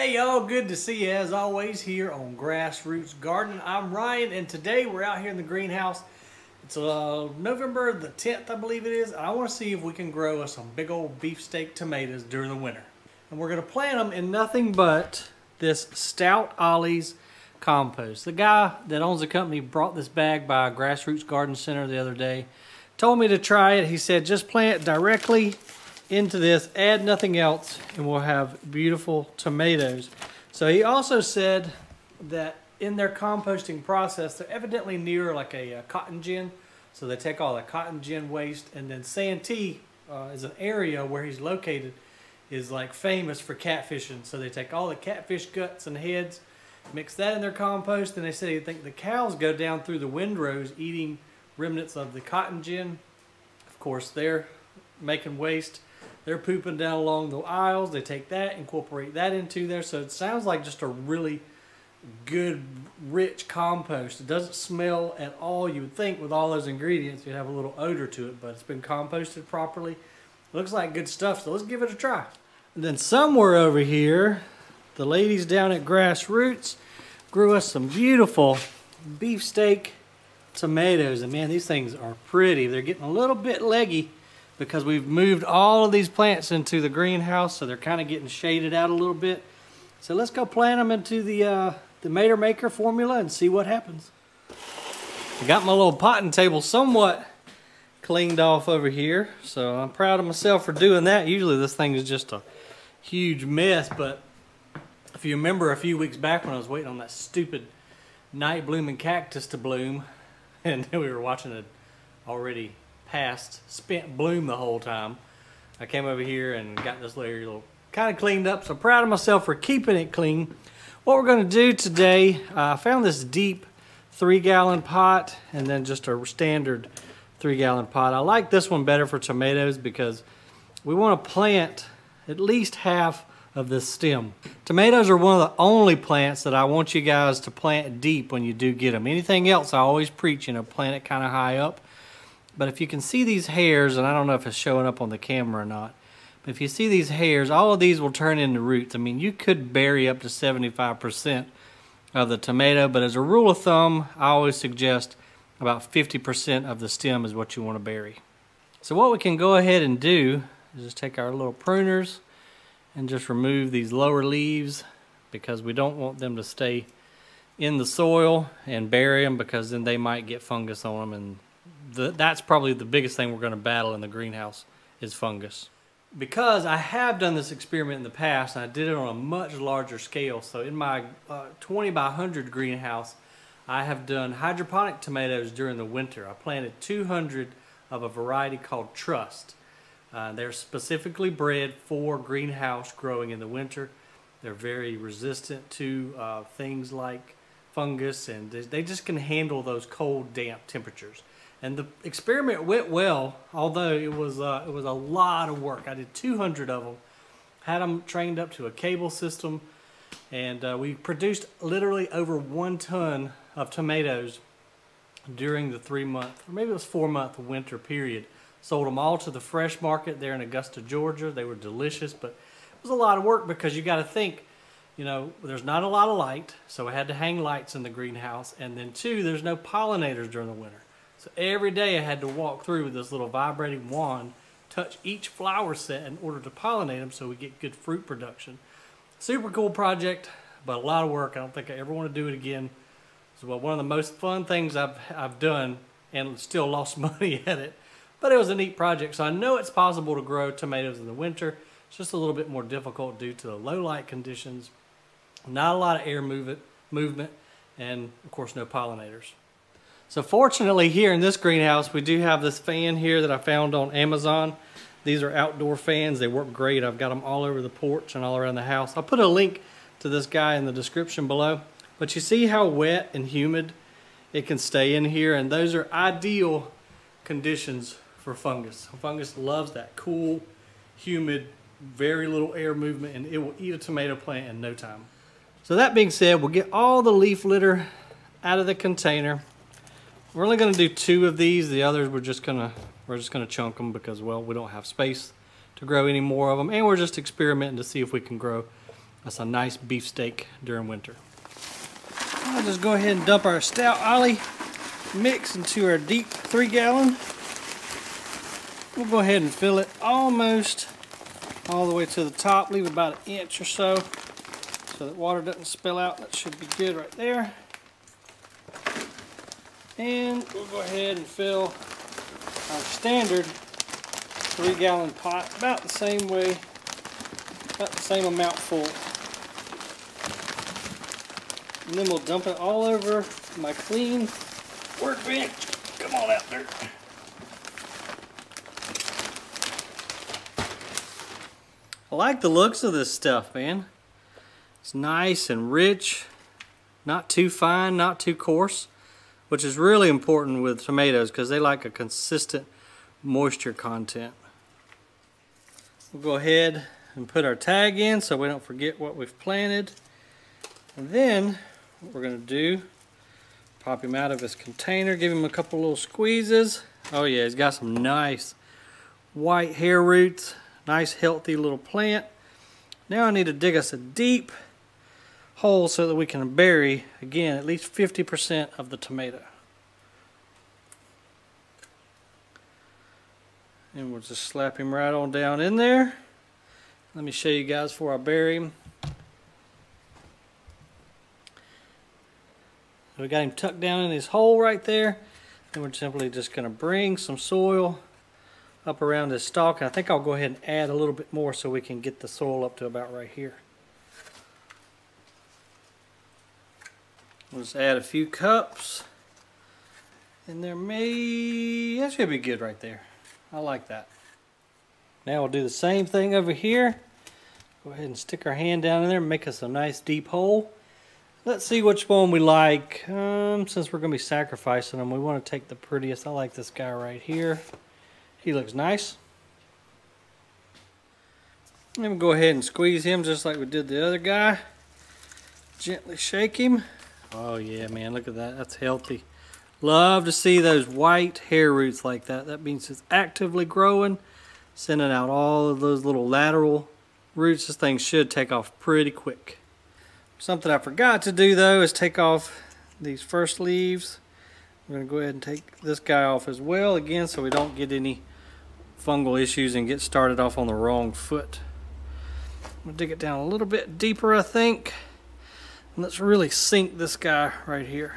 Hey y'all, good to see you as always here on Grassroots Garden. I'm Ryan and today we're out here in the greenhouse. It's uh, November the 10th I believe it is. I want to see if we can grow us some big old beefsteak tomatoes during the winter. And we're going to plant them in nothing but this Stout Ollie's compost. The guy that owns the company brought this bag by Grassroots Garden Center the other day. Told me to try it. He said just plant directly into this, add nothing else, and we'll have beautiful tomatoes. So he also said that in their composting process, they're evidently near like a, a cotton gin. So they take all the cotton gin waste, and then Santee uh, is an area where he's located is like famous for catfishing. So they take all the catfish guts and heads, mix that in their compost, and they say they think the cows go down through the windrows eating remnants of the cotton gin. Of course, they're making waste they're pooping down along the aisles. They take that, incorporate that into there. So it sounds like just a really good, rich compost. It doesn't smell at all. You would think with all those ingredients, you'd have a little odor to it, but it's been composted properly. Looks like good stuff, so let's give it a try. And then somewhere over here, the ladies down at Grassroots grew us some beautiful beefsteak tomatoes. And man, these things are pretty. They're getting a little bit leggy because we've moved all of these plants into the greenhouse so they're kind of getting shaded out a little bit. So let's go plant them into the, uh, the Mater Maker formula and see what happens. I got my little potting table somewhat cleaned off over here. So I'm proud of myself for doing that. Usually this thing is just a huge mess, but if you remember a few weeks back when I was waiting on that stupid night blooming cactus to bloom, and we were watching it already past spent bloom the whole time. I came over here and got this little kind of cleaned up. So proud of myself for keeping it clean. What we're going to do today, uh, I found this deep three gallon pot and then just a standard three gallon pot. I like this one better for tomatoes because we want to plant at least half of this stem. Tomatoes are one of the only plants that I want you guys to plant deep when you do get them. Anything else I always preach, you know, plant it kind of high up. But if you can see these hairs, and I don't know if it's showing up on the camera or not, but if you see these hairs, all of these will turn into roots. I mean, you could bury up to 75% of the tomato, but as a rule of thumb, I always suggest about 50% of the stem is what you want to bury. So what we can go ahead and do is just take our little pruners and just remove these lower leaves because we don't want them to stay in the soil and bury them because then they might get fungus on them and the, that's probably the biggest thing we're going to battle in the greenhouse is fungus. Because I have done this experiment in the past, and I did it on a much larger scale. So in my uh, 20 by 100 greenhouse, I have done hydroponic tomatoes during the winter. I planted 200 of a variety called Trust. Uh, they're specifically bred for greenhouse growing in the winter. They're very resistant to uh, things like fungus and they just can handle those cold, damp temperatures. And the experiment went well, although it was uh, it was a lot of work. I did 200 of them, had them trained up to a cable system, and uh, we produced literally over one ton of tomatoes during the three month, or maybe it was four month winter period. Sold them all to the fresh market there in Augusta, Georgia. They were delicious, but it was a lot of work because you got to think, you know, there's not a lot of light, so I had to hang lights in the greenhouse, and then two, there's no pollinators during the winter. So every day I had to walk through with this little vibrating wand, touch each flower set in order to pollinate them so we get good fruit production. Super cool project, but a lot of work. I don't think I ever want to do it again. It's one of the most fun things I've, I've done and still lost money at it. But it was a neat project, so I know it's possible to grow tomatoes in the winter. It's just a little bit more difficult due to the low light conditions, not a lot of air movement, movement and of course no pollinators. So fortunately here in this greenhouse, we do have this fan here that I found on Amazon. These are outdoor fans. They work great. I've got them all over the porch and all around the house. I'll put a link to this guy in the description below. But you see how wet and humid it can stay in here. And those are ideal conditions for fungus. Fungus loves that cool, humid, very little air movement, and it will eat a tomato plant in no time. So that being said, we'll get all the leaf litter out of the container. We're only going to do two of these. The others we're just going to we're just going to chunk them because well we don't have space to grow any more of them and we're just experimenting to see if we can grow us a nice beefsteak during winter. I'll just go ahead and dump our stout ollie mix into our deep three gallon. We'll go ahead and fill it almost all the way to the top. Leave about an inch or so so that water doesn't spill out. That should be good right there. And we'll go ahead and fill our standard three gallon pot about the same way, about the same amount full. And then we'll dump it all over my clean workbench. Come on out there. I like the looks of this stuff, man. It's nice and rich, not too fine, not too coarse, which is really important with tomatoes because they like a consistent moisture content. We'll go ahead and put our tag in so we don't forget what we've planted. And then what we're going to do, pop him out of his container, give him a couple little squeezes. Oh yeah, he's got some nice white hair roots, nice healthy little plant. Now I need to dig us a deep hole so that we can bury, again, at least 50% of the tomato. And we'll just slap him right on down in there. Let me show you guys before I bury him. we got him tucked down in his hole right there. And we're simply just going to bring some soil up around his stalk. And I think I'll go ahead and add a little bit more so we can get the soil up to about right here. We'll just add a few cups. And there may, that should be good right there. I like that. Now we'll do the same thing over here. Go ahead and stick our hand down in there and make us a nice deep hole. Let's see which one we like. Um, since we're going to be sacrificing them, we want to take the prettiest. I like this guy right here. He looks nice. Let we'll go ahead and squeeze him just like we did the other guy. Gently shake him. Oh yeah, man, look at that. That's healthy. Love to see those white hair roots like that. That means it's actively growing, sending out all of those little lateral roots. This thing should take off pretty quick. Something I forgot to do though is take off these first leaves. I'm going to go ahead and take this guy off as well again so we don't get any fungal issues and get started off on the wrong foot. I'm to dig it down a little bit deeper I think. Let's really sink this guy right here.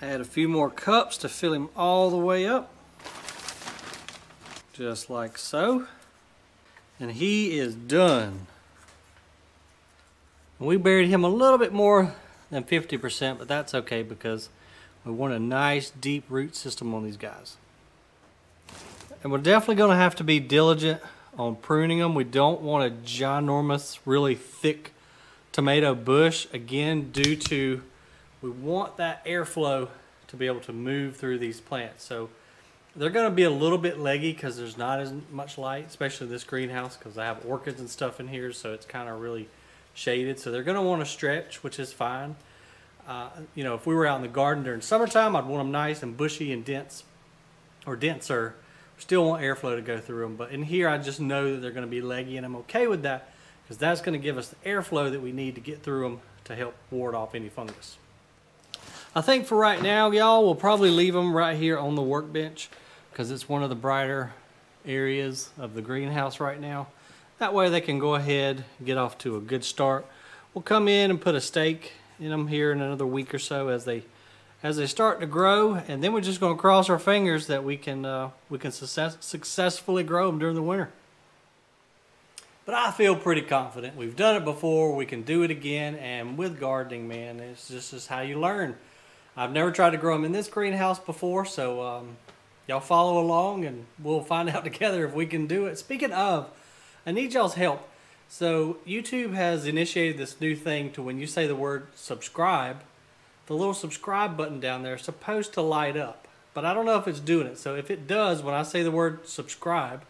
Add a few more cups to fill him all the way up. Just like so. And he is done. We buried him a little bit more than 50%, but that's okay because we want a nice deep root system on these guys. And we're definitely going to have to be diligent on pruning them. We don't want a ginormous, really thick tomato bush, again, due to we want that airflow to be able to move through these plants. So they're going to be a little bit leggy because there's not as much light, especially this greenhouse because I have orchids and stuff in here, so it's kind of really shaded. So they're going to want to stretch, which is fine. Uh, you know, if we were out in the garden during summertime, I'd want them nice and bushy and dense or denser Still want airflow to go through them, but in here I just know that they're going to be leggy and I'm okay with that because that's going to give us the airflow that we need to get through them to help ward off any fungus. I think for right now, y'all, we'll probably leave them right here on the workbench because it's one of the brighter areas of the greenhouse right now. That way they can go ahead get off to a good start. We'll come in and put a stake in them here in another week or so as they as they start to grow, and then we're just going to cross our fingers that we can uh, we can success successfully grow them during the winter. But I feel pretty confident. We've done it before. We can do it again. And with gardening, man, it's just is how you learn. I've never tried to grow them in this greenhouse before, so um, y'all follow along, and we'll find out together if we can do it. Speaking of, I need y'all's help. So YouTube has initiated this new thing to when you say the word subscribe, the little subscribe button down there is supposed to light up. But I don't know if it's doing it. So if it does, when I say the word subscribe,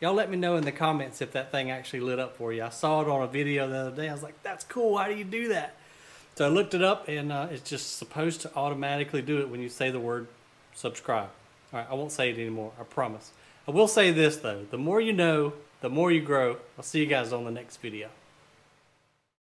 y'all let me know in the comments if that thing actually lit up for you. I saw it on a video the other day. I was like, that's cool. Why do you do that? So I looked it up and uh, it's just supposed to automatically do it when you say the word subscribe. All right, I won't say it anymore. I promise. I will say this though: the more you know, the more you grow. I'll see you guys on the next video.